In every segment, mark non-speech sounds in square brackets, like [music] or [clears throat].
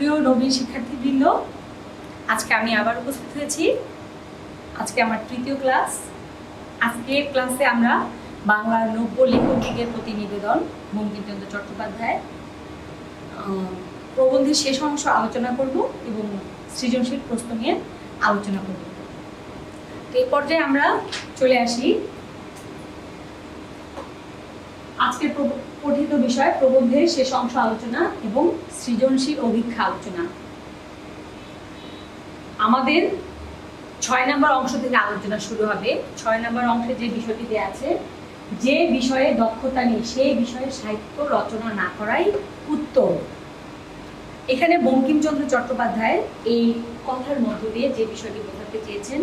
প্রিয় নবীন শিক্ষার্থীবৃন্দ, আজকে আমি আবার উপস্থিত হয়েছি। আজকে আমার তৃতীয় ক্লাস। আজকে ক্লাসে আমরা বাংলার নব্য লেখক দিকের প্রতিনিবেদন, বঙ্কিমচন্দ্র চট্টোপাধ্যায়। প্রবন্ধের শেষ অংশ আলোচনা করব এবং সৃজনশীল প্রশ্ন নিয়ে আলোচনা করব। তো এই পর্যায়ে আমরা চলে আসি। আজকের পঠিত বিষয় প্রবন্ধের শেষ অংশ আলোচনা এবং সৃজনশীল অভিক্ষা আলোচনা। আমাদের ছয় নম্বর অংশ থেকে আলোচনা শুরু হবে। ছয় নম্বর অংশে যে বিষয়টি দেওয়া আছে, যে বিষয়ে দক্ষতা নেই, সেই বিষয়ে সাহিত্য রচনা না করাই উত্তম। এখানে বঙ্কিমচন্দ্র চট্টোপাধ্যায় এই কথার মধ্য দিয়ে যে বিষয়টি বোঝাতে চেয়েছেন,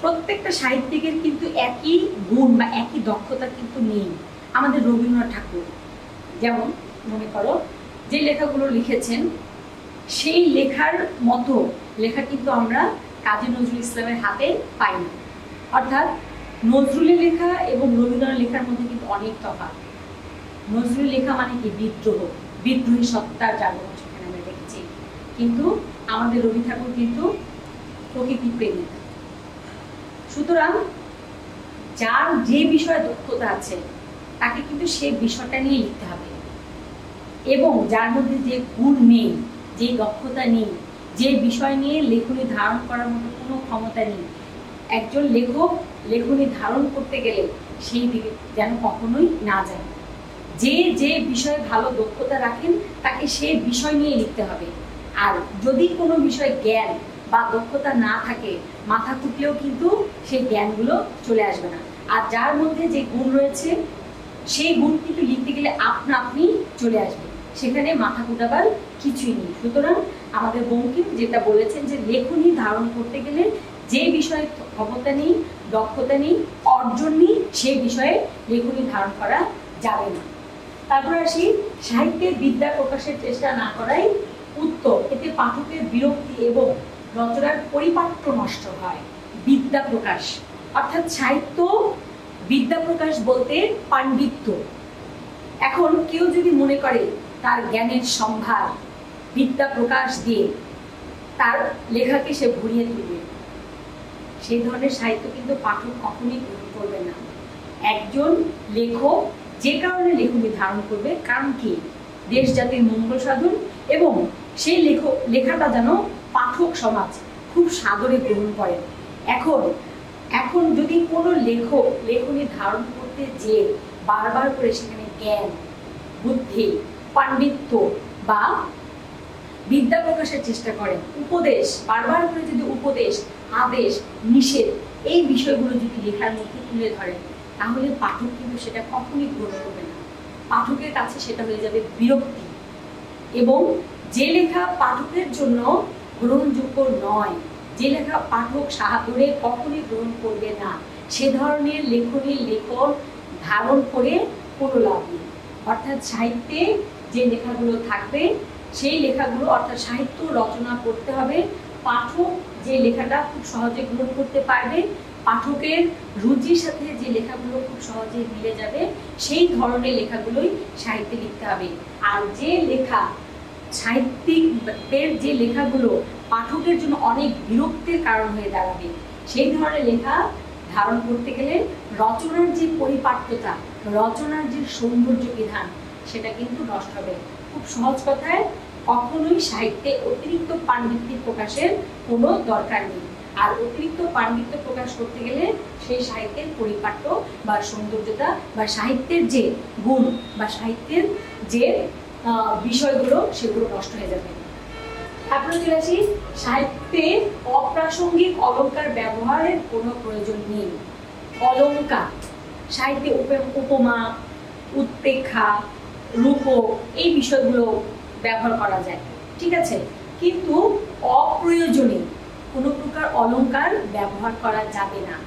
প্রত্যেকটা সাহিত্যিকের কিন্তু একই গুণ বা একই দক্ষতা কিন্তু নেই। আমাদের রবীন্দ্রনাথ ঠাকুর, যেমন মনে করো, যে লেখাগুলো লিখেছেন, সেই লেখার মতো, লেখা কিন্তু আমরা কাজী নজরুল ইসলামের হাতে পাই না অর্থাৎ নজরুলের লেখা এবং রবীন্দ্রনাথ লেখার মধ্যে কিন্তু অনেক তফাৎ। নজরুল লেখা মানে কি? বিদ্রোহ। বিদ্রোহী সত্তার জাগরণ সেখানে আমরা দেখেছি। কিন্তু আমাদের রবি ঠাকুর কিন্তু প্রকৃতি প্রেমিক। সুতরাং যার যে বিষয়ে দক্ষতা আছে তাকে কিন্তু সেই বিষয়টা নিয়ে লিখতে হবে। এবং যার মধ্যে যে গুণ নেই, যে দক্ষতা নেই, যে বিষয় নিয়ে লেখনী ধারণ করার মতো কোনো ক্ষমতা নেই, একজন লেখক লেখনী ধারণ করতে গেলে সেই দিকে যেন কখনোই না যায়। যে যে বিষয়ে ভালো দক্ষতা রাখেন, তাকে সেই বিষয় নিয়ে লিখতে হবে। আর যদি কোনো বিষয় জ্ঞান বা দক্ষতা না থাকে, মাথা কুটলেও কিন্তু সেই জ্ঞানগুলো চলে আসবে না। আর যার মধ্যে যে গুণ রয়েছে সেই গুণ কিন্তু লিখতে গেলে আপনা আপনি চলে আসবে সেখানে মাথা কুটাবার কিছুই নেই। সুতরাং আমাদের বঙ্কিম যেটা বলেছেন যে লেখনী ধারণ করতে গেলে যে বিষয়ে ক্ষমতা নেই, দক্ষতা নেই, অর্জন নেই সেই বিষয়ে লেখনী ধারণ করা যাবে না। তারপর আসি, সাহিত্যের বিদ্যা প্রকাশের চেষ্টা না করাই উত্তর। এতে পাঠকের বিরক্তি এবং রচনার পরিপাট্য নষ্ট হয়। বিদ্যা প্রকাশ। অর্থাৎ সাহিত্য বিদ্যা প্রকাশ বলতে পাণ্ডিত্য। এখন কেউ যদি মনে করে তার জ্ঞানের সম্ভার বিদ্যা প্রকাশ দিয়ে তার লেখাকে সে ভরিয়ে তুলবে সেই ধরনের সাহিত্য কিন্তু পাঠক কখনোই গ্রহণ করবে না। একজন লেখক যে কারণে লেখনী ধারণ করবে, কারণ কি? দেশ জাতির মঙ্গল সাধন এবং সেই লেখক লেখাটা যেন পাঠক সমাজ খুব সাদরে গ্রহণ করেন এখন এখন যদি কোনো লেখক লেখনী ধারণ করতে যে বারবার করে সেখানে জ্ঞান, বুদ্ধি, পাণ্ডিত্য বা বিদ্যা প্রকাশের চেষ্টা করেন, উপদেশ, বারবার করে যদি উপদেশ, আদেশ, নিষেধ এই বিষয়গুলো যদি লেখার মধ্যে তুলে ধরেন, তাহলে পাঠক কিন্তু সেটা কখনই গ্রহণ করবে না। পাঠকের কাছে সেটা হয়ে যাবে বিরক্তি এবং যে লেখা পাঠকের জন্য গ্রহণযোগ্য নয়। যে লেখা পাঠক সাহায্যে কখনই গ্রহণ করবে না। সে ধরনের লেখনী লেখন ধারণ করে কোনো লাভ নেই। অর্থাৎ সাহিত্যে যে লেখাগুলো থাকবে, সেই লেখাগুলো অর্থাৎ সাহিত্য রচনা করতে হবে। পাঠক যে লেখাটা খুব সহজে গ্রহণ করতে পারবে, পাঠকের রুচির সাথে যে লেখাগুলো খুব সহজে মিলে যাবে, সেই ধরনের লেখাগুলোই সাহিত্যে লিখতে হবে। আর যে লেখা সাহিত্যিকদের যে লেখাগুলো পাঠকের জন্য অনেক বিরক্তির কারণ হয়ে দাঁড়াবে। সেই ধরনের লেখা ধারণ করতে গেলে রচনার যে পরিপাট্যতা রচনার যে সৌন্দর্য বিধান, সেটা কিন্তু নষ্ট হবে। খুব সহজ কথায়, কখনোই সাহিত্যে অতিরিক্ত পাণ্ডিত্য প্রকাশের কোনো দরকার নেই। আর অতিরিক্ত পাণ্ডিত্য প্রকাশ করতে গেলে সেই সাহিত্যের পরিপাট্য বা সৌন্দর্যতা বা সাহিত্যের যে গুণ বা সাহিত্যের যে বিষয়গুলো, সেগুলো নষ্ট হয়ে যাবে। তারপরে চলে আসি সাহিত্যে অপ্রাসঙ্গিক অলংকার ব্যবহারের কোনো প্রয়োজন নেই। অলংকার সাহিত্যে উপ- উপমা, উৎপেক্ষা, রূপক এই বিষয়গুলো ব্যবহার করা যায়, ঠিক আছে? কিন্তু অপ্রয়োজনে কোনো প্রকার অলংকার ব্যবহার করা যাবে না।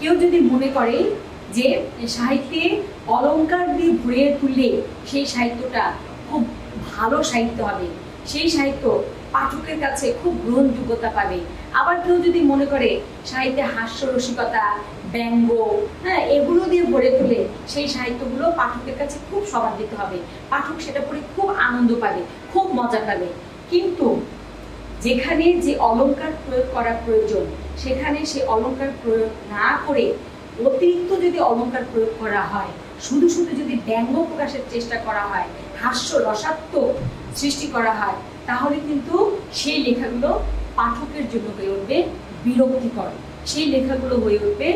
কেউ যদি মনে করে যে সাহিত্যে অলংকার দিয়ে ভরিয়ে তুললে সেই সাহিত্যটা খুব ভালো সাহিত্য হবে, সেই সাহিত্য পাঠকের কাছে খুব গ্রহণযোগ্যতা পাবে। আবার কেউ যদি মনে করে সাহিত্যে হাস্য রসিকতা, ব্যঙ্গ হ্যাঁ এগুলো দিয়ে ভরে তুলে, সেই সাহিত্যগুলো পাঠকের কাছে খুব সমাদৃত হবে। পাঠক সেটা পড়ে খুব আনন্দ পাবে, খুব মজা পাবে। কিন্তু যেখানে যে অলংকার প্রয়োগ করা প্রয়োজন, সেখানে সে অলংকার প্রয়োগ না করে অতিরিক্ত যদি অলংকার প্রয়োগ করা হয়, শুধু শুধু যদি ব্যঙ্গ প্রকাশের চেষ্টা করা হয়, হাস্য রসাত্মক সৃষ্টি করা হয় তাহলে কিন্তু সেই লেখাগুলো পাঠকের জন্য হয়ে উঠবে বিরক্তিকর। সেই লেখাগুলো হয়ে উঠবে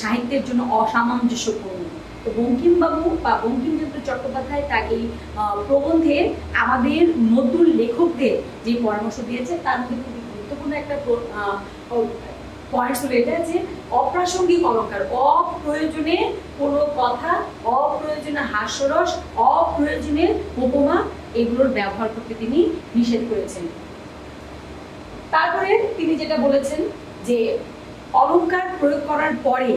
সাহিত্যের জন্য অসামঞ্জস্যপূর্ণ। তো বঙ্কিমবাবু বা বঙ্কিমচন্দ্র চট্টোপাধ্যায় তার এই প্রবন্ধে আমাদের নতুন লেখকদের যে পরামর্শ দিয়েছে, তার মধ্যে খুবই গুরুত্বপূর্ণ একটা পয়েন্টস হলো এটা যে অপ্রাসঙ্গিক অলঙ্কার, অপ্রয়োজনে কোনো কথা, অপ্রয়োজনে হাস্যরস, অপ্রয়োজনে উপমা, এগুলোর ব্যবহার করতে তিনি নিষেধ করেছেন। তারপরে তিনি যেটা বলেছেন যে অলঙ্কার প্রয়োগ করার পরে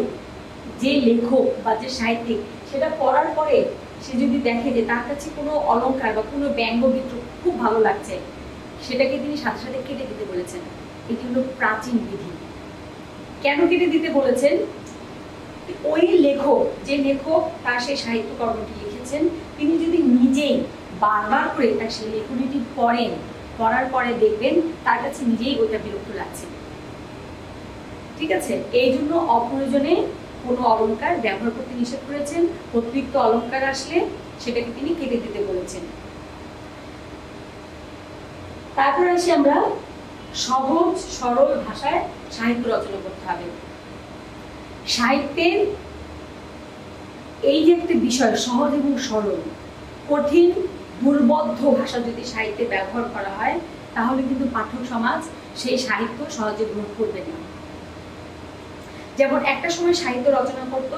যে লেখক বা যে সাহিত্যিক, সেটা পড়ার পরে সে যদি দেখে যে তার কাছে কোনো অলঙ্কার বা কোনো ব্যঙ্গ বিদ্রোহ খুব ভালো লাগছে, সেটাকে তিনি সাথে সাথে কেটে দিতে বলেছেন। এটি হলো প্রাচীন বিধি। কেন কেটে দিতে বলেছেন? ওই লেখক, যে লেখক তার সেই সাহিত্যকর্মটি লিখেছেন, তিনি যদি নিজেই বারবার করে তার সেই লেখনীটি পড়েন, পড়ার পরে দেখবেন তার কাছে নিজেই ওইটা বিরক্ত লাগছে। ঠিক আছে? এই জন্য অপ্রয়োজনে কোনো অলঙ্কার ব্যবহার করতে নিষেধ করেছেন, অতিরিক্ত অলঙ্কার আসলে সেটাকে তিনি কেটে দিতে বলেছেন। তারপর আসি আমরা সহজ, সরল ভাষায় সাহিত্য রচনা করতে হবে। সাহিত্যের এই যে একটা বিষয় সহজ এবং সরল, কঠিন দুর্বদ্ধ ভাষা যদি সাহিত্যে ব্যবহার করা হয়, তাহলে কিন্তু পাঠক সমাজ সেই সাহিত্য সহজে গ্রহণ করবে না। যেমন একটা সময় সাহিত্য রচনা করত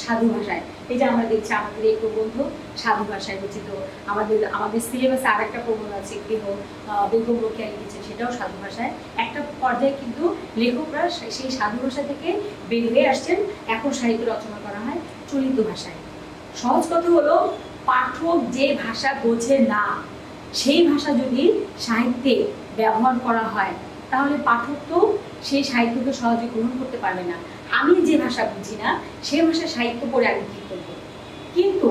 সাধু ভাষায় যে আমরা দেখছি আমাদের এই প্রবন্ধ সাধু ভাষায় রচিত, আমাদের আমাদের সিলেবাসে আর একটা প্রবন্ধ আছে, গৃহ বেগম রোকিয়া লিখেছে সেটাও সাধু ভাষায়। একটা পর্যায়ে কিন্তু লেখকরা সেই সাধু ভাষা থেকে বের হয়ে আসছেন, এখন সাহিত্য রচনা করা হয় চলিত ভাষায়। সহজ কথা হলো, পাঠক যে ভাষা বোঝে না, সেই ভাষা যদি সাহিত্যে ব্যবহার করা হয়, তাহলে পাঠক তো সেই সাহিত্যকে সহজে গ্রহণ করতে পারবে না। আমি যে ভাষা বুঝি না, সে ভাষা সাহিত্য পড়ে আমি কি করব? কিন্তু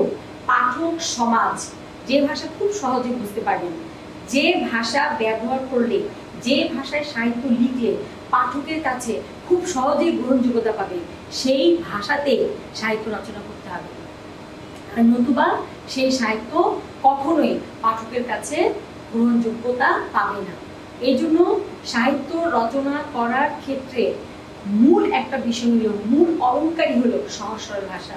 পাঠক সমাজ যে ভাষা খুব সহজে বুঝতে পারবেন যে ভাষা ব্যবহার করলে, যে ভাষায় সাহিত্য লিখলে পাঠকের কাছে খুব সহজেই গ্রহণযোগ্যতা পাবে, সেই ভাষাতে সাহিত্য রচনা করতে হবে। আর নতুবা সেই সাহিত্য কখনোই পাঠকের কাছে গ্রহণযোগ্যতা পাবে না। এই জন্য সাহিত্য রচনা করার ক্ষেত্রে মূল একটা বিষয় হলো, মূল অলঙ্কারই হলো সহজ সরল ভাষা।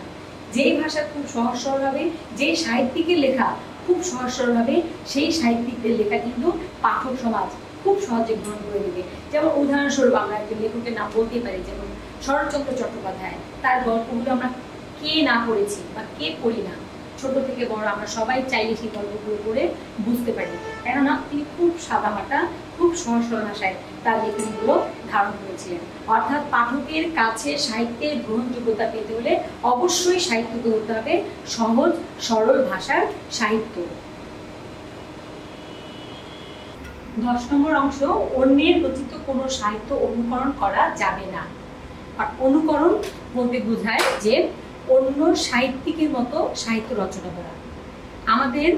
যেই ভাষা খুব সহজ সরল হবে যে সাহিত্যিকের লেখা খুব সহজ সরল হবে, সেই সাহিত্যিকদের লেখা কিন্তু পাঠক সমাজ খুব সহজে গ্রহণ করে নেবে। যেমন উদাহরণস্বরূপ আমরা একজন লেখকের নাম বলতে পারি, যেমন শরৎচন্দ্র চট্টোপাধ্যায়, তার গল্পগুলো আমরা কে না পড়েছি বা কে পড়ি না ছোট থেকে বড় আমরা সবাই চাইলে সেই গল্পগুলো পড়ে বুঝতে পারি। কেননা তিনি খুব সাদামাটা খুব সহজ সরল ভাষায় তার লেখনীগুলো ধারণ করেছিলেন। অর্থাৎ পাঠকের কাছে সাহিত্যের গ্রহণযোগ্যতা পেতে হলে অবশ্যই সাহিত্যকে হতে হবে সহজ, সরল ভাষার সাহিত্য। দশ নম্বর অংশ, অন্যের রচিত কোনো সাহিত্য অনুকরণ করা যাবে না। আর অনুকরণ বলতে বোঝায় যে অন্য সাহিত্যিকের মতো সাহিত্য রচনা করা। আমাদের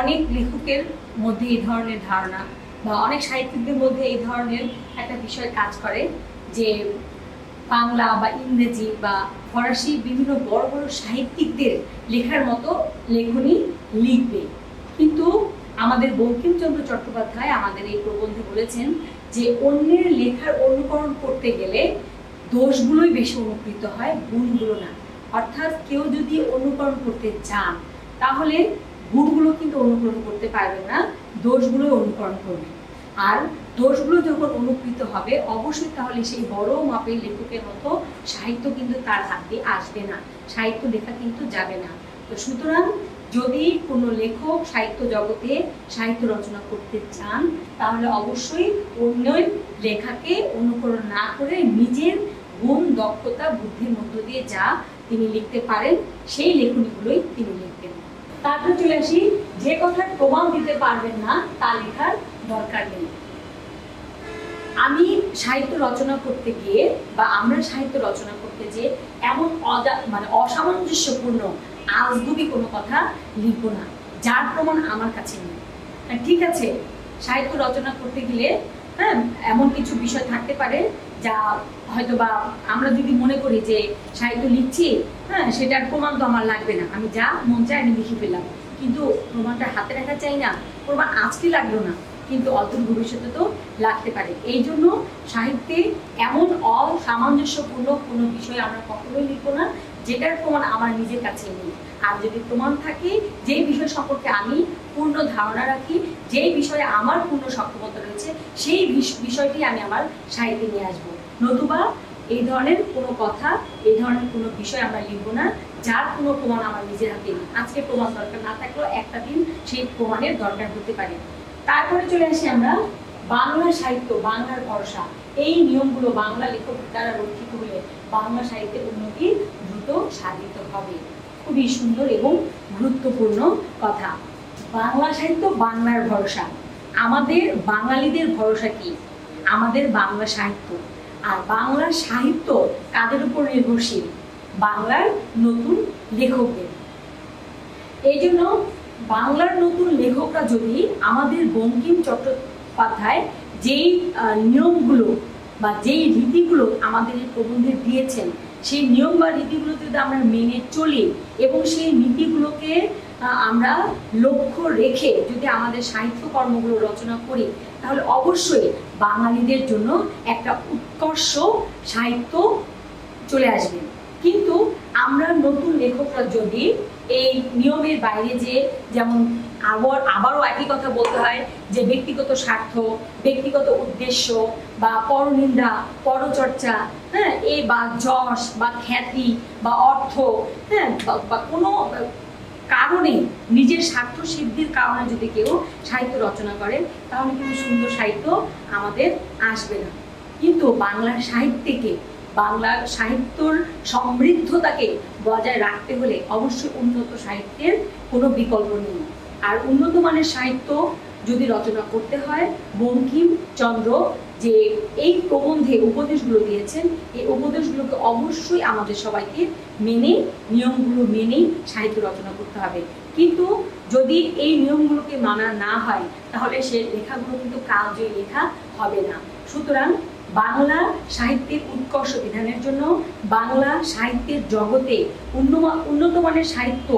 অনেক লেখকের মধ্যে এই ধরনের ধারণা বা অনেক সাহিত্যিকদের মধ্যে এই ধরনের একটা বিষয় কাজ করে যে বাংলা বা ইংরেজি বা ফরাসি বিভিন্ন বড় বড় সাহিত্যিকদের লেখার মতো লেখনী লিখবে। কিন্তু আমাদের বঙ্কিমচন্দ্র চট্টোপাধ্যায় আমাদের এই প্রবন্ধে বলেছেন যে অন্যের লেখার অনুকরণ করতে গেলে দোষগুলোই বেশি অনুকৃত হয়, গুণগুলো না। অর্থাৎ কেউ যদি অনুকরণ করতে চান, তাহলে গুণগুলো কিন্তু অনুকরণ করতে পারবেন না, দোষগুলো অনুকরণ করবে। আর দোষগুলো যখন অনুকৃত হবে, অবশ্যই তাহলে সেই বড় মাপের লেখকের মতো সাহিত্য কিন্তু তার হাত আসবে না, সাহিত্য লেখা কিন্তু যাবে না। তো সুতরাং যদি কোনো লেখক সাহিত্য জগতে সাহিত্য রচনা করতে চান, তাহলে অবশ্যই অন্যের লেখাকে অনুকরণ না করে নিজের গুণ, দক্ষতা, বুদ্ধির মধ্য দিয়ে যা তিনি লিখতে পারেন, সেই লেখনীগুলোই তিনি লিখবেন। তারপর চলে আসি, যে কথার প্রমাণ দিতে পারবেন না, তা লেখার দরকার নেই। আমি সাহিত্য রচনা করতে গিয়ে বা আমরা সাহিত্য রচনা করতে যে এমন অজা মানে অসামঞ্জস্যপূর্ণ আজগুবি কোনো কথা লিখব না, যার প্রমাণ আমার কাছে নেই। ঠিক আছে, সাহিত্য রচনা করতে গেলে হ্যাঁ এমন কিছু বিষয় থাকতে পারে যা হয়তো বা আমরা যদি মনে করি যে সাহিত্য লিখছি হ্যাঁ সেটার প্রমাণ তো আমার লাগবে না। আমি যা মন চায় আমি লিখে ফেললাম। কিন্তু প্রমাণটা হাতে রাখা চাই না, প্রমাণ আজকে লাগল না, কিন্তু অদূর ভবিষ্যতে তো লাগতে পারে। এই জন্য সাহিত্যে এমন অসামঞ্জস্যপূর্ণ কোনো বিষয় আমরা কখনোই লিখব না, যেটার প্রমাণ আমার নিজের কাছে নেই। আর যদি প্রমাণ থাকে, যে বিষয় সম্পর্কে আমি পূর্ণ ধারণা রাখি, যেই বিষয়ে আমার পূর্ণ সক্ষমতা রয়েছে, সেই বিষয়টি আমি আমার সাহিত্যে নিয়ে আসব। নতুবা এই ধরনের কোনো কথা, এই ধরনের কোনো বিষয় আমরা লিখব না, যার কোনো প্রমাণ আমার নিজের হাতে আজকে প্রমাণ দরকার না থাকলেও একটা দিন সেই প্রমাণের দরকার হতে পারে। তারপরে চলে আসি আমরা বাংলা সাহিত্য, বাংলার ভরসা। এই নিয়মগুলো বাংলা লেখক দ্বারা রক্ষিত হলে বাংলা সাহিত্যের উন্নতি দ্রুত সাধিত হবে। খুবই সুন্দর এবং গুরুত্বপূর্ণ কথা। বাংলা সাহিত্য, বাংলার ভরসা। আমাদের বাঙালিদের ভরসা কি? আমাদের বাংলা সাহিত্য। আর বাংলা সাহিত্য কাদের উপর নির্ভরশীল? বাংলার নতুন লেখকদের। এই জন্য বাংলার নতুন লেখকরা যদি আমাদের বঙ্কিম চট্টোপাধ্যায় যেই নিয়মগুলো বা যেই রীতিগুলো আমাদের এই প্রবন্ধে দিয়েছেন, সেই নিয়ম বা রীতিগুলো যদি আমরা মেনে চলি এবং সেই নীতিগুলোকে আমরা লক্ষ্য রেখে যদি আমাদের সাহিত্য কর্মগুলো রচনা করি তাহলে অবশ্যই বাঙালিদের জন্য একটা উৎকর্ষ সাহিত্য চলে আসবে। কিন্তু আমরা নতুন লেখকরা যদি এই নিয়মের বাইরে যে যেমন আবার আবারও একই কথা বলতে হয় যে ব্যক্তিগত স্বার্থ, ব্যক্তিগত উদ্দেশ্য বা পরনিন্দা, পরচর্চা হ্যাঁ এ বা যশ বা খ্যাতি বা অর্থ হ্যাঁ বা কোনো কারণে নিজের স্বার্থ সিদ্ধির কারণে যদি কেউ সাহিত্য রচনা করে, তাহলে কিন্তু সুন্দর সাহিত্য আমাদের আসবে না। কিন্তু বাংলার সাহিত্যকে বাংলা সাহিত্যর সমৃদ্ধতাকে বজায় রাখতে হলে অবশ্যই উন্নত সাহিত্যের কোনো বিকল্প নেই। আর উন্নত মানের সাহিত্য যদি রচনা করতে হয় বঙ্কিমচন্দ্র যে এই প্রবন্ধে উপদেশগুলো দিয়েছেন, এই উপদেশগুলোকে অবশ্যই আমাদের সবাইকে মেনে, নিয়মগুলো মেনেই সাহিত্য রচনা করতে হবে। কিন্তু যদি এই নিয়মগুলোকে মানা না হয়, তাহলে সে লেখাগুলো কিন্তু কালজয়ী লেখা হবে না। সুতরাং বাংলা সাহিত্যের উৎকর্ষ বিধানের জন্য বাংলা সাহিত্যের জগতে উন্নত মানের সাহিত্য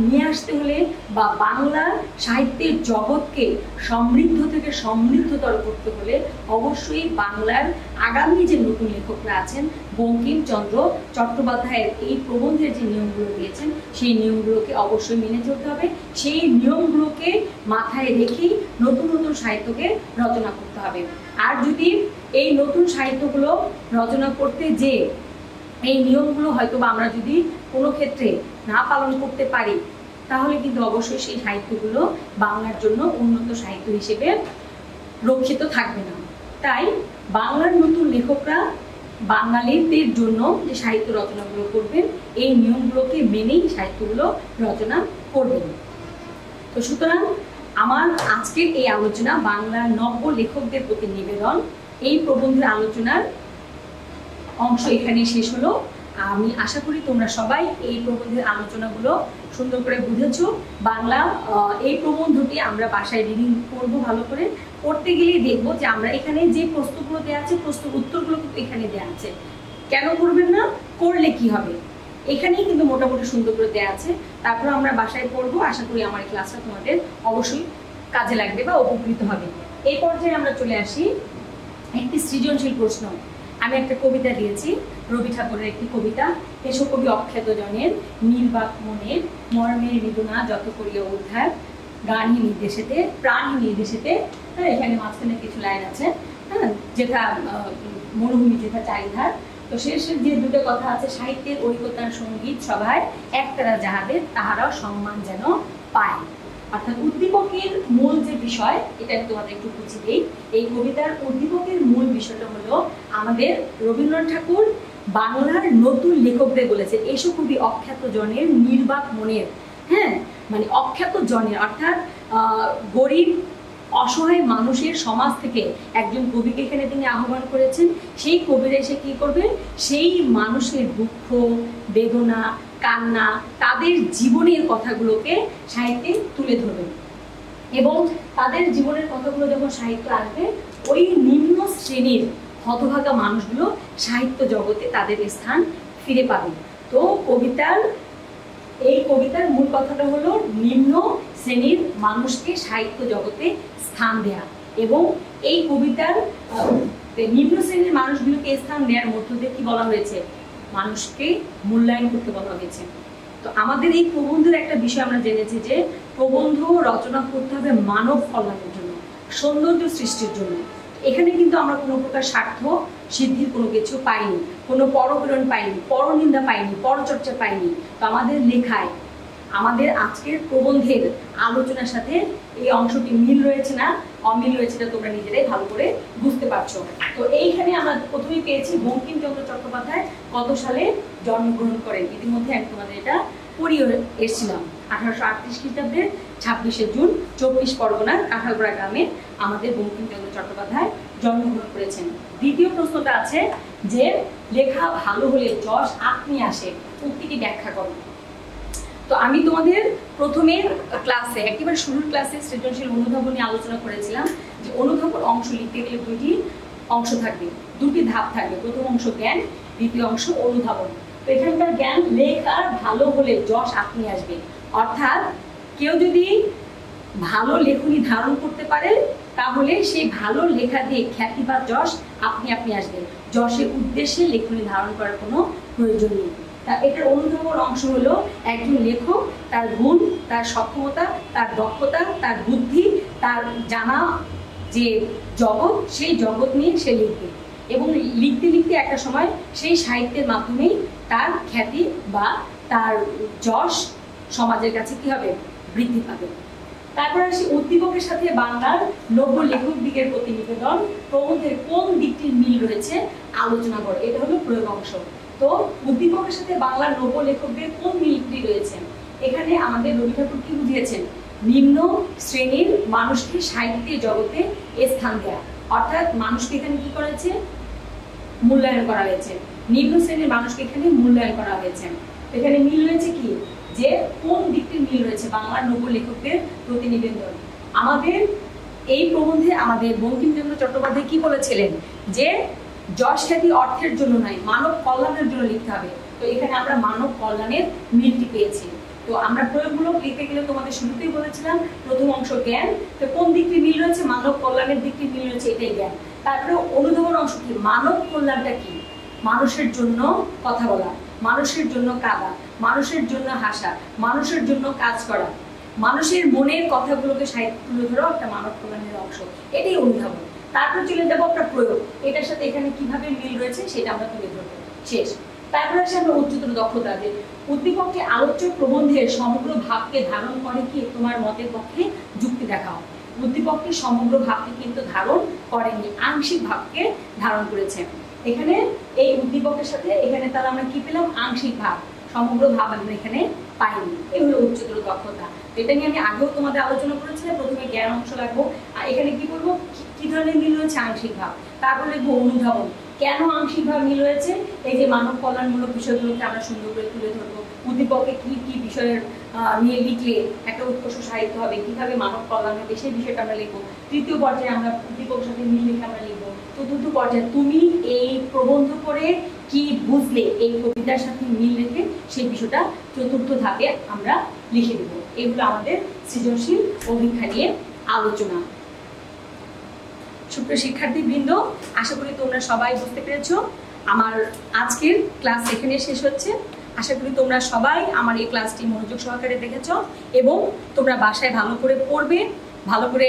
নিয়ে আসতে হলে বা বাংলা সাহিত্যের জগৎকে সমৃদ্ধ থেকে সমৃদ্ধতর করতে হলে অবশ্যই বাংলার আগামী যে নতুন লেখকরা আছেন, বঙ্কিমচন্দ্র চট্টোপাধ্যায়ের এই প্রবন্ধের যে নিয়মগুলো দিয়েছেন, সেই নিয়মগুলোকে অবশ্যই মেনে চলতে হবে। সেই নিয়মগুলোকে মাথায় রেখেই নতুন নতুন সাহিত্যকে রচনা করতে হবে। আর যদি এই নতুন সাহিত্যগুলো রচনা করতে যে এই নিয়মগুলো হয়তো বা আমরা যদি কোনো ক্ষেত্রে না পালন করতে পারি, তাহলে কিন্তু অবশ্যই সেই সাহিত্যগুলো বাংলার জন্য উন্নত সাহিত্য হিসেবে রক্ষিত থাকবে না। তাই বাংলার নতুন লেখকরা বাঙালিদের জন্য যে সাহিত্য রচনাগুলো করবেন, এই নিয়মগুলোকে মেনেই সাহিত্যগুলো রচনা করবেন। তো সুতরাং আমার আজকের এই আলোচনা বাংলার নব্য লেখকদের প্রতি নিবেদন। এই প্রবন্ধের আলোচনার অংশ এখানে শেষ হলো। আমি আশা করি তোমরা সবাই এই প্রবন্ধের আলোচনাগুলো সুন্দর করে বুঝেছ। বাংলা এই প্রবন্ধটি আমরা বাসায় রিডিং করব ভালো করে। পড়তে গেলেই দেখব যে আমরা এখানে যে প্রশ্নগুলো দেওয়া আছে প্রশ্ন উত্তরগুলো কিন্তু এখানে দেওয়া আছে। কেন করবেন না? করলে কি হবে? এখানেই কিন্তু মোটামুটি সুন্দর করে দেওয়া আছে। তারপর আমরা বাসায় পড়ব। আশা করি আমার ক্লাসটা তোমাদের অবশ্যই কাজে লাগবে বা উপকৃত হবে। এই পর্যায়ে আমরা চলে আসি। একটি সৃজনশীল প্রশ্ন। আমি একটা কবিতা দিয়েছি। রবি ঠাকুরের একটি কবিতা। এসব কবি অখ্যাত জনের নির্বাক মনের মর্মের মৃদুনা যত করিয়া উদ্ধার। গানই নির্দেশেতে প্রাণী নির্দেশেতে হ্যাঁ এখানে মাঝখানে কিছু লাইন আছে হ্যাঁ যেটা মরুভূমি যেটা চারিধার। তো শেষের যে দুটো কথা আছে, সাহিত্যের ঐক্যতার সংগীত সভায় একতারা যাহাদের, তাহারাও সম্মান যেন পায়। অর্থাৎ উদ্দীপকের মূল যে বিষয়, এটা তোমাদের একটু বুঝিয়ে দিই। এই কবিতার উদ্দীপকের মূল বিষয়টা হলো আমাদের রবীন্দ্রনাথ ঠাকুর বাংলার নতুন লেখকদের বলেছে এসব কবি অখ্যাত জনের নির্বাক মনের হ্যাঁ? মানে অখ্যাত জনের, অর্থাৎ গরিব, অসহায় মানুষের সমাজ থেকে একজন কবিকে এখানে তিনি আহ্বান করেছেন। সেই কবিরা এসে কি করবে? সেই মানুষের দুঃখ, বেদনা, কান্না, তাদের জীবনের কথাগুলোকে সাহিত্যে তুলে ধরবেন এবং তাদের জীবনের কথাগুলো যখন সাহিত্য আসবে, ওই নিম্ন শ্রেণির হতভাগা মানুষগুলো সাহিত্য জগতে তাদের স্থান ফিরে পাবে। তো কবিতার, এই কবিতার মূল কথাটা হলো নিম্ন শ্রেণির মানুষকে সাহিত্য জগতে স্থান দেয়া এবং এই কবিতার নিম্ন শ্রেণির মানুষগুলোকে স্থান দেওয়ার মধ্য দিয়ে কি বলা হয়েছে? মানুষকে মূল্যায়ন করতে বলা হয়েছে। তো আমাদের এই প্রবন্ধের একটা বিষয় আমরা জেনেছি যে প্রবন্ধ রচনা করতে হবে মানব কল্যাণের জন্য, সৌন্দর্য সৃষ্টির জন্য। এখানে কিন্তু আমরা কোনো প্রকার স্বার্থ, সিদ্ধির কোনো কিছু পাইনি, কোনো পরপীড়ন পাইনি, পরনিন্দা পাইনি, পরচর্চা পাইনি। তো আমাদের লেখায়, আমাদের আজকের প্রবন্ধের আলোচনার সাথে এই অংশটি মিল রয়েছে না, অমিল রয়েছে না তোমরা নিজেরাই ভালো করে বুঝতে পারছ। তো এইখানে আমরা প্রথমেই পেয়েছি বঙ্কিমচন্দ্র চট্টোপাধ্যায় কত সালে জন্মগ্রহণ করেন। ইতিমধ্যে আমি তোমাদের এটা পড়িয়ে এসেছিলাম, আঠারোশো আটত্রিশ খ্রিস্টাব্দের ছাব্বিশে জুন, চব্বিশ পরগনার কাঁঠালপাড়া গ্রামে আমাদের বঙ্কিমচন্দ্র চট্টোপাধ্যায় জন্মগ্রহণ করেছেন। দ্বিতীয় প্রশ্নটা আছে যে লেখা ভালো হলে যশ আপনি আসে উক্তিটি ব্যাখ্যা করো তো আমি তোমাদের প্রথমে ক্লাসে একেবারে শুরুর ক্লাসে সৃজনশীল অনুধাবন নিয়ে আলোচনা করেছিলাম যে অনুধাবন অংশ লিখতে গেলে দুইটি অংশ থাকবে, দুটি ধাপ থাকবে। প্রথম অংশ জ্ঞান, দ্বিতীয় অংশ অনুধাবন। তো এখানকার জ্ঞান লেখার ভালো হলে যশ আপনি আসবে। অর্থাৎ কেউ যদি ভালো লেখনী ধারণ করতে পারে, তাহলে সেই ভালো লেখা দিয়ে খ্যাতি বা যশ আপনি আপনি আসবেন। যশের উদ্দেশ্যে লেখনী ধারণ করার কোনো প্রয়োজন নেই। তা এটার অনুধাবন অংশ হলো একজন লেখক, তার গুণ, তার সক্ষমতা, তার দক্ষতা, তার বুদ্ধি, তার জানা যে জগৎ, সেই জগৎ নিয়ে সে লিখবে। এবং লিখতে লিখতে একটা সময় সেই সাহিত্যের মাধ্যমেই তার খ্যাতি বা তার যশ সমাজের কাছে কি হবে? বৃদ্ধি পাবে। তারপর আসি উদ্দীপকের সাথে বাংলার নব্য লেখক দিকের প্রতিনিবেদন। প্রবন্ধের কোন দিকটির মিল রয়েছে? আলোচনা করে। এটা হলো প্রয়োগ অংশ। তো উদ্দীপকের সাথে বাংলার নব্য লেখকদের কোন মিলটি রয়েছে? এখানে আমাদের রবি ঠাকুর কি বুঝিয়েছেন? নিম্ন শ্রেণির মানুষকে সাহিত্যের জগতে স্থান দেয়া। অর্থাৎ মানুষকে এখানে কি করেছে মূল্যায়ন করা হয়েছে। নিম্ন শ্রেণির মানুষকে এখানে মূল্যায়ন করা হয়েছে। এখানে মিল রয়েছে কি? যে কোন দিকটির মিল রয়েছে বাংলার নব্য লেখকদের প্রতিনিবেদন? আমাদের এই প্রবন্ধে আমাদের বঙ্কিমচন্দ্র চট্টোপাধ্যায় কি বলেছিলেন? যে যশ খ্যাতি অর্থের জন্য নয়, মানব কল্যাণের জন্য লিখতে হবে। তো এখানে আমরা মানব কল্যাণের মিলটি পেয়েছি। তো আমরা প্রয়োগগুলো লিখতে গেলে তোমাদের শুরুতেই বলেছিলাম, প্রথম অংশ জ্ঞান। তো কোন দিকটি মিল রয়েছে? মানব কল্যাণের দিকটি মিল রয়েছে, এটাই জ্ঞান। তারপরে অনুধাবন অংশ কি? মানব কল্যাণটা কি? মানুষের জন্য কথা বলা। মানুষের জন্য কাঁদা, মানুষের জন্য হাসা, মানুষের জন্য কাজ করা। মানুষের মনের কথাগুলোকে সাহিত্য তুলে ধরো একটা মানব কল্যাণের অংশ। এটাই অনুধাবন। তারপর চলে যাব একটা প্রয়োগ। এটার সাথে এখানে কীভাবে মিল রয়েছে সেটা আমরা তুলে ধরবো। শেষ। তারপর আসে আমরা উচ্চতর দক্ষতা যে উদ্দীপকটি আলোচ্য প্রবন্ধের সমগ্র ভাবকে ধারণ করে কি তোমার মতের পক্ষে যুক্তি দেখাও। উদ্দীপকটি সমগ্র ভাবকে কিন্তু ধারণ করেনি, আংশিক ভাবকে ধারণ করেছে। এখানে এই উদ্দীপকের সাথে এখানে তাহলে আমরা কি পেলাম? আংশিক ভাব, সমগ্র ভাব আমরা এখানে পাইনি। এই হলো উচ্চতর দক্ষতা। এটা নিয়ে আমি আগেও তোমাদের আলোচনা করেছিলাম প্রথমে জ্ঞান অংশ লাগবো আর এখানে কি করব কি- ধরনের মিল রয়েছে আংশিক ভাব? তারপর লিখব অনুধাবন। কেন আংশিক ভাব মিল রয়েছে? এই যে মানব কল্যাণমূলক বিষয়গুলোকে আমরা সুন্দর করে তুলে ধরবো। উদ্দীপকে কি কি বিষয়ের নিয়ে লিখলে একটা উৎকর্ষ সাহিত্য হবে? কীভাবে মানব কল্যাণ হবে? সেই বিষয়টা আমরা লিখব। তৃতীয় পর্যায়ে আমরা উদ্দীপকের সাথে মিল লিখে আমরা লিখব। চতুর্থ পর্যায়ে, তুমি এই প্রবন্ধ করে কি বুঝলে, এই কবিতার সাথে মিল রেখে সেই বিষয়টা চতুর্থ ধাপে আমরা লিখে দেবো এগুলো আমাদের সৃজনশীল নিয়ে আলোচনা। আশা করি তোমরা সবাই বুঝতে পেরেছ, আমার আজকের ক্লাস এখানে শেষ হচ্ছে। আশা করি তোমরা সবাই আমার এই ক্লাসটি মনোযোগ সহকারে দেখেছ এবং তোমরা বাসায় ভালো করে পড়বে, ভালো করে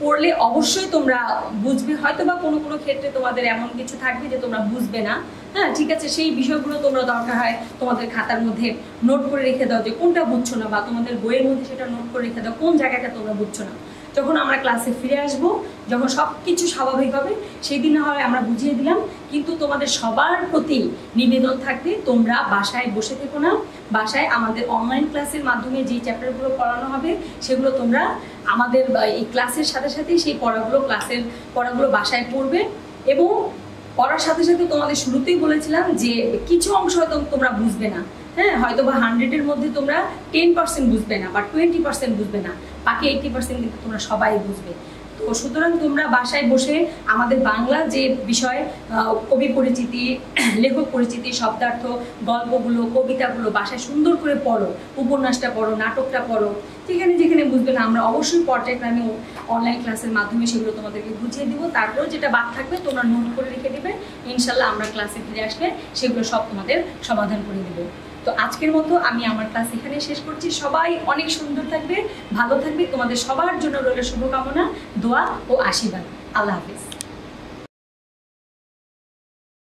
পড়লে অবশ্যই তোমরা বুঝবে। হয়তো বা কোনো কোনো ক্ষেত্রে তোমাদের এমন কিছু থাকবে যে তোমরা বুঝবে না। হ্যাঁ ঠিক আছে, সেই বিষয়গুলো তোমরা দরকার হয় তোমাদের খাতার মধ্যে নোট করে রেখে দাও যে কোনটা বুঝছ না বা তোমাদের বইয়ের মধ্যে সেটা নোট করে রেখে দাও, কোন জায়গাটা তোমরা বুঝছ না। যখন আমরা ক্লাসে ফিরে আসব, যখন সব কিছু স্বাভাবিক হবে সেই দিন হয় আমরা বুঝিয়ে দিলাম, কিন্তু তোমাদের সবার প্রতি নিবেদন থাকবে, তোমরা বাসায় বসে থেকো না। বাসায় আমাদের অনলাইন ক্লাসের মাধ্যমে যে চ্যাপ্টারগুলো পড়ানো হবে, সেগুলো তোমরা আমাদের এই ক্লাসের সাথে সাথেই সেই পড়াগুলো ক্লাসের পড়াগুলো বাসায় পড়বে। এবং পড়ার সাথে সাথে তোমাদের শুরুতেই বলেছিলাম যে কিছু অংশ হয়তো তোমরা বুঝবে না। হ্যাঁ হয়তো বা হান্ড্রেডের মধ্যে তোমরা টেন পার্সেন্ট বুঝবে না, বা টোয়েন্টি পার্সেন্ট বুঝবে না। বাকি এইটি পার্সেন্ট কিন্তু তোমরা সবাই বুঝবে। তো সুতরাং তোমরা বাসায় বসে আমাদের বাংলা যে বিষয় কবি পরিচিতি, [clears throat] লেখক পরিচিতি, শব্দার্থ, গল্পগুলো, কবিতাগুলো বাসায় সুন্দর করে পড়ো, উপন্যাসটা পড়ো, নাটকটা পড়ো, যেখানে যেখানে বুঝবে না, আমরা অবশ্যই পর্যায়ক্রমে অনলাইন ক্লাসের মাধ্যমে সেগুলো তোমাদেরকে বুঝিয়ে দিব। তারপর যেটা বাদ থাকবে, তোমরা নোট করে রেখে দেবে। ইনশাল্লাহ আমরা ক্লাসে ফিরে আসলে সেগুলো সব তোমাদের সমাধান করে দেবো। তো আজকের মতো আমি আমার ক্লাস এখানে শেষ করছি। সবাই অনেক সুন্দর থাকবে, ভালো থাকবে। তোমাদের সবার জন্য রইল শুভকামনা, দোয়া ও আশীর্বাদ। আল্লাহ হাফিজ।